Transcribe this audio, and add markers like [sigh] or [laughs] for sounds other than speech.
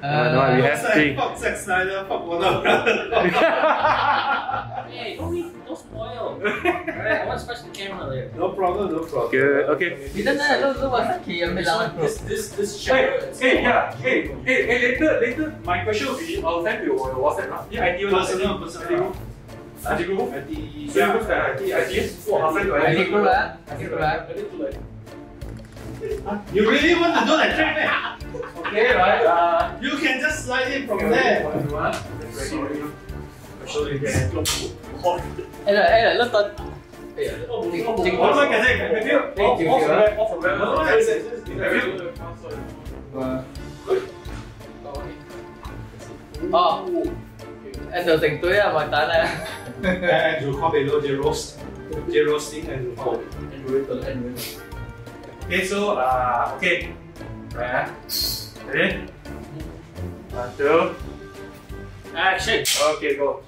Three. Fuck Zack Snyder, fuck Warner Brothers. [laughs] [laughs] Hey, don't be, don't spoil. Alright, I want to scratch the camera later. No problem, no problem. Good, okay. Kita nak lu lu masa ki ambil This lawan one, bro. this, this, this Hey, chair. hey, yeah, hey, hey, hey, later, later, my question will be, I'll send you your WhatsApp lah. Yeah, ideal lah. Personal, ID personal. group. ID group. At the So you group that ID, ID, oh, I'll send you Adik ID keluar, group. adik keluar. You really want to do that trick, [laughs] man? Okay, right, uh, You can just slide it from there. What you want? Sorry. So you can. Dah, dah, lu tot. Cik cik What am I can say? Can you? Off, off from where? Off from where? No, Have it's- it's- you? Oh. Anh được tình túi à, mọi tán à. Andrew call below J Rose. J Rose thing and call. [laughs] Okay, so, uh, okay. Right, Ready? One, two. Action. Okay, go.